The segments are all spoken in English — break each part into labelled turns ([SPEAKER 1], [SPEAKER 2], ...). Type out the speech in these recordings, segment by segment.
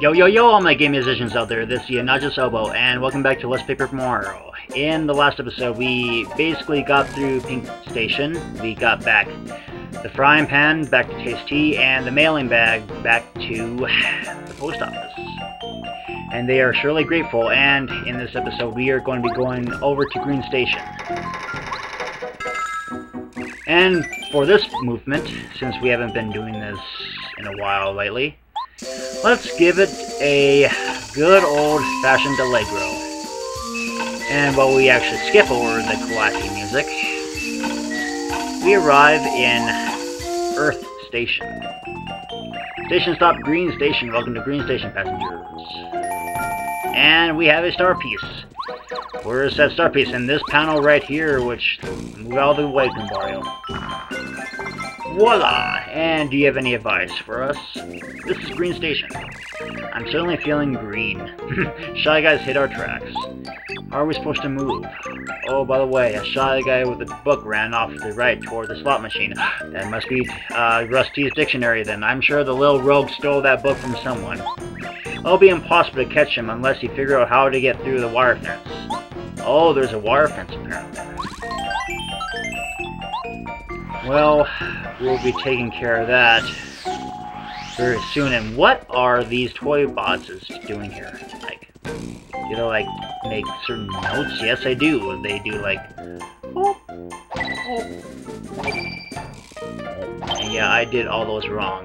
[SPEAKER 1] Yo, yo, yo, all my game musicians out there, this is Obnoxious Oboe, and welcome back to Let's Paper Mario. In the last episode, we basically got through Pink Station, we got back the frying pan back to Tayce T., and the mailing bag back to the post office. And they are surely grateful, and in this episode, we are going to be going over to Green Station. And for this movement, since we haven't been doing this in a while lately, let's give it a good old-fashioned Allegro. And while we actually skip over the Kawaki music, we arrive in Earth Station. Station stop, Green Station. Welcome to Green Station, passengers. And we have a star piece. Where's that star piece? In this panel right here, which move all the way, Mario. Voila! And do you have any advice for us? This is Green Station. I'm certainly feeling green. Shy Guys hit our tracks. How are we supposed to move? Oh, by the way, a Shy Guy with a book ran off to the right toward the slot machine. That must be uh, Russ T.'s dictionary then. I'm sure the little rogue stole that book from someone. It'll be impossible to catch him unless he figure out how to get through the wire fence. Oh, there's a wire fence apparently. Well, we'll be taking care of that very soon. And what are these toy boxes doing here? Like, do they like make certain notes? Yes, I do. They do like. Oh. Yeah, I did all those wrong.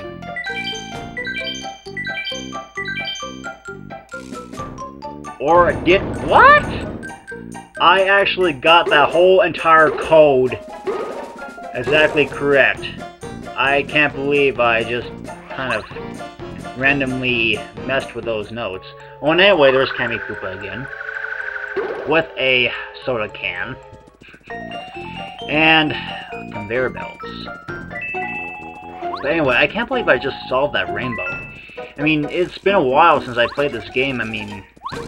[SPEAKER 1] Or did what? I actually got that whole entire code exactly correct. I can't believe I just kind of randomly messed with those notes. Oh, and anyway, there's Kammy Koopa again. With a soda can. And conveyor belts. But anyway, I can't believe I just solved that rainbow. I mean, it's been a while since I played this game. I mean,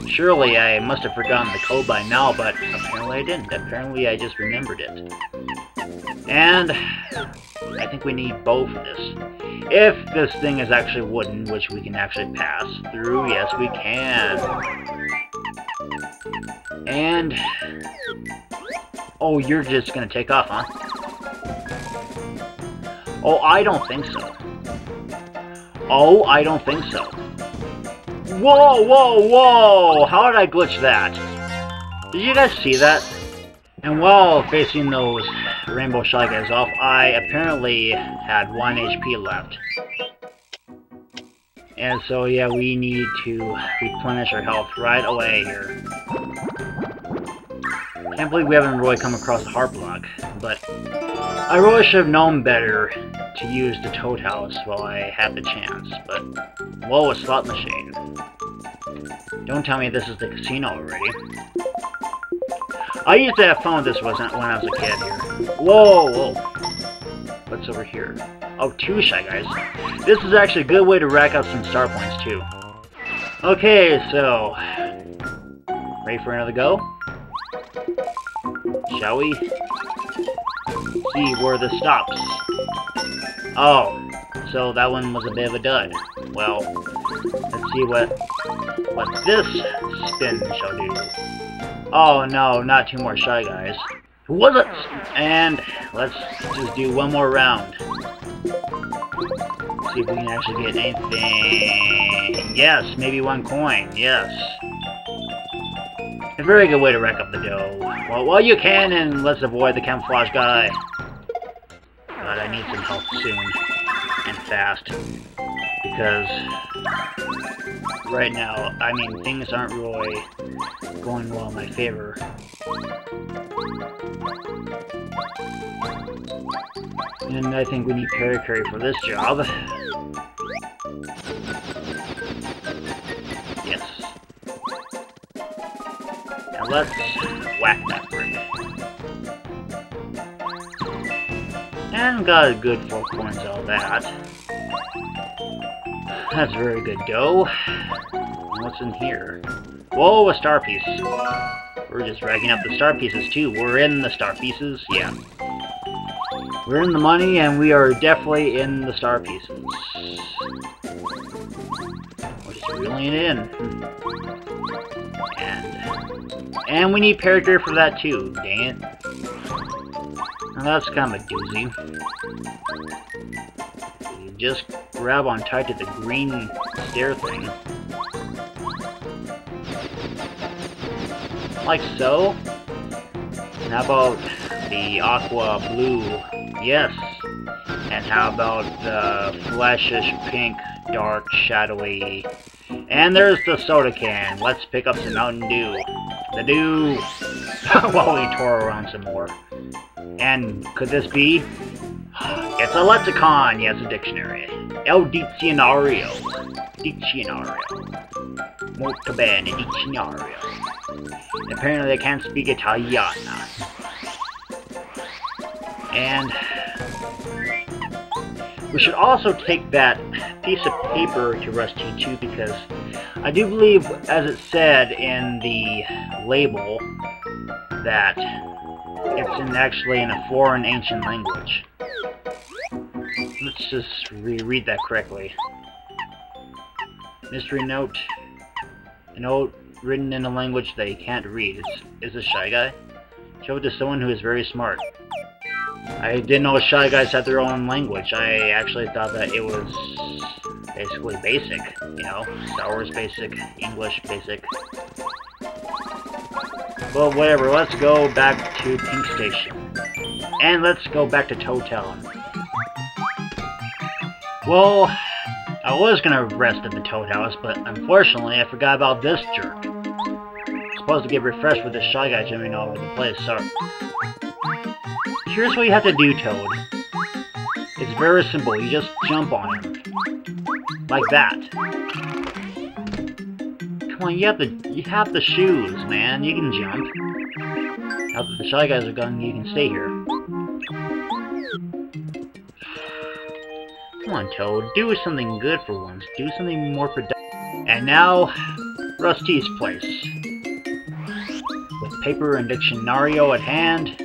[SPEAKER 1] surely I must have forgotten the code by now, but apparently I didn't. Apparently I just remembered it. And I think we need both of this. If this thing is actually wooden, which we can actually pass through, yes we can. And... Oh, you're just gonna take off, huh? Oh, I don't think so. Oh, I don't think so. Whoa, whoa, whoa! How did I glitch that? Did you guys see that? And while facing those Rainbow Shy Guys off, I apparently had 1 HP left. And so, yeah, we need to replenish our health right away here. Can't believe we haven't really come across the heart block, but I really should have known better to use the Toad House while I had the chance, but whoa, a slot machine. Don't tell me this is the casino already. I used to have fun with this wasn't when I was a kid here. Whoa, whoa. What's over here? Oh, two Shy Guys. This is actually a good way to rack up some star points, too. Okay, so... Ready for another go? Shall we? See where this stops. Oh, so that one was a bit of a dud. Well, let's see what what this spin shall do. Oh no, not two more Shy Guys. Who was it? And let's just do one more round. See if we can actually get anything. Yes, maybe one coin. Yes. A very good way to rack up the dough. Well, you can, and let's avoid the camouflage guy. But I need some help soon. And fast. Because... Right now, I mean, things aren't really going well in my favor. And I think we need Parakarry for this job. Yes. Now let's whack that brick. And got a good four coins out of that. That's very good dough. What's in here? Whoa, a star piece. We're just racking up the star pieces too. We're in the star pieces, yeah. We're in the money and we are definitely in the star pieces. We're Just reeling it in. And, and we need character for that too, dang it. Now that's kind of a doozy. You just grab on tight to the green stair thing. Like so. And how about the aqua blue? Yes. And how about the flashish pink, dark, shadowy? And there's the soda can. Let's pick up some Mountain Dew. The Dew! While we tour around some more. And could this be? It's a lexicon! Yes, a dictionary. El dizionario. Diccionario. Molto bene, diccionario. Apparently they can't speak Italiano. And we should also take that piece of paper to Russ T. too because I do believe, as it said in the label, that it's in actually in a foreign ancient language. Let's just reread that correctly. Mystery note. A note written in a language that he can't read. Is, is this Shy Guy? Show it to someone who is very smart. I didn't know Shy Guys had their own language. I actually thought that it was basically basic, you know? Star Wars basic, English basic. Well, whatever, let's go back to Pink Station. And let's go back to Toad Town. Well, I was gonna rest at the Toad House, but unfortunately I forgot about this jerk. supposed to get refreshed with this Shy Guy jumping all over the place, so... Here's what you have to do, Toad. It's very simple, you just jump on him. Like that. Come on, you have the you have the shoes, man. You can jump. Now that the Shy Guys are gone, you can stay here. Come on, Toad. Do something good for once. Do something more productive. And now, Russ T.'s place. With paper and dictionario at hand,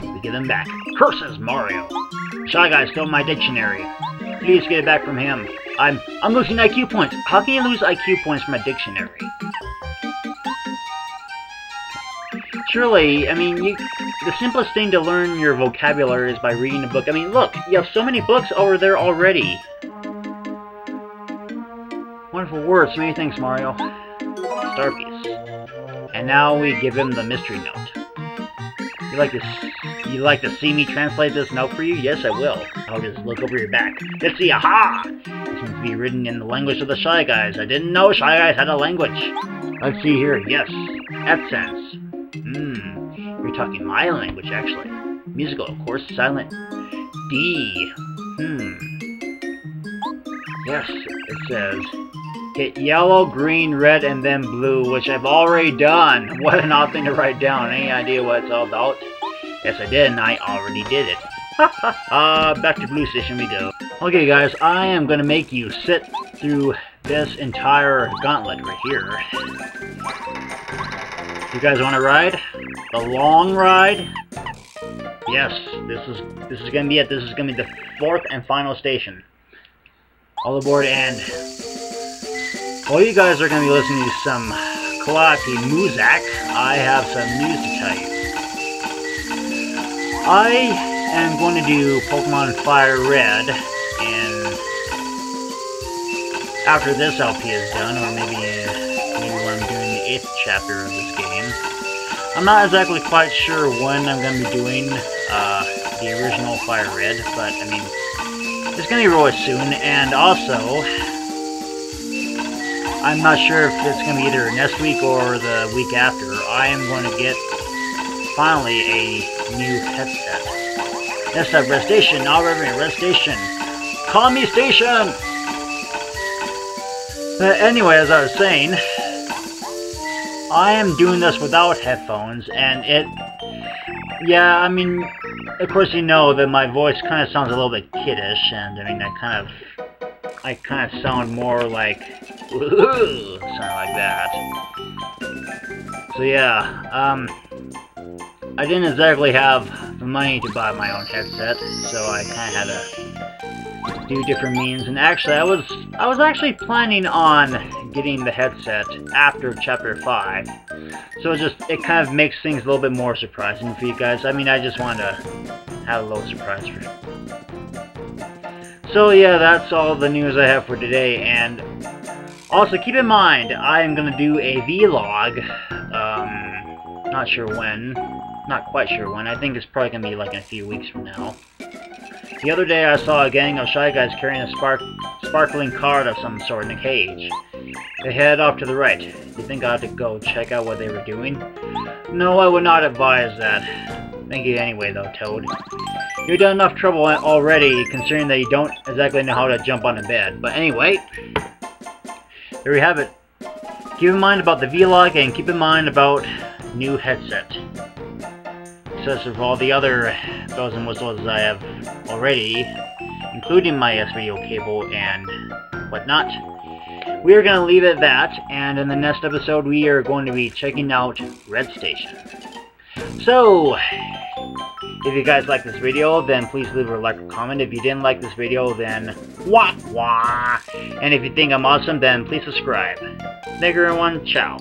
[SPEAKER 1] we give them back. Curses, Mario! Shy Guy stole my dictionary. Please get it back from him. I'm I'm losing IQ points. How can you lose IQ points from a dictionary? Surely, I mean, you, the simplest thing to learn your vocabulary is by reading a book. I mean, look, you have so many books over there already. Wonderful words. Many thanks, Mario. Starpiece. And now we give him the mystery note. You like to you like to see me translate this note for you? Yes, I will. I'll just look over your back. Let's see, aha! It seems to be written in the language of the Shy Guys. I didn't know Shy Guys had a language. Let's see here. Yes, accents. Hmm, you're talking my language, actually. Musical, of course, silent. D. Hmm. Yes, it says, Hit yellow, green, red, and then blue, which I've already done. What an odd thing to write down. Any idea what it's all about? Yes, I did, and I already did it. Ha ha ha! Uh, back to Blue Station we go. Okay, guys, I am going to make you sit through this entire gauntlet right here. You guys want to ride? The long ride? Yes, this is this is gonna be it. This is gonna be the fourth and final station. All aboard and while you guys are gonna be listening to some Kalati Muzak, I have some news to tell you. I am going to do Pokemon Fire Red and after this LP is done, or maybe maybe when I'm doing the eighth chapter of this game. I'm not exactly quite sure when I'm going to be doing uh, the original Fire Red, but I mean, it's going to be really soon, and also, I'm not sure if it's going to be either next week or the week after. I am going to get, finally, a new headset. Next up, Red Station, now Reverend, Red Station. Call me Station! Uh, anyway, as I was saying, I am doing this without headphones, and it... Yeah, I mean, of course you know that my voice kind of sounds a little bit kiddish, and I mean, I kind of... I kind of sound more like... Something like that. So yeah, um... I didn't exactly have the money to buy my own headset, so I kind of had to do different means. And actually, I was I was actually planning on getting the headset after Chapter 5. So it just, it kind of makes things a little bit more surprising for you guys. I mean, I just wanted to have a little surprise for you. So yeah, that's all the news I have for today, and also keep in mind, I am going to do a vlog, um, not sure when, not quite sure when, I think it's probably going to be like in a few weeks from now. The other day I saw a gang of Shy Guys carrying a spark sparkling card of some sort in a cage. They headed off to the right. Do you think I ought to go check out what they were doing? No, I would not advise that. Thank you anyway, though, Toad. You've done enough trouble already, considering that you don't exactly know how to jump on a bed. But anyway, there we have it. Keep in mind about the vlog, and keep in mind about new headset. Such of all the other bells and whistles I have already, including my S-video cable and whatnot. We are going to leave it at that, and in the next episode we are going to be checking out Red Station. So, if you guys like this video, then please leave a like or comment. If you didn't like this video, then wah wah. And if you think I'm awesome, then please subscribe. Thank everyone, ciao.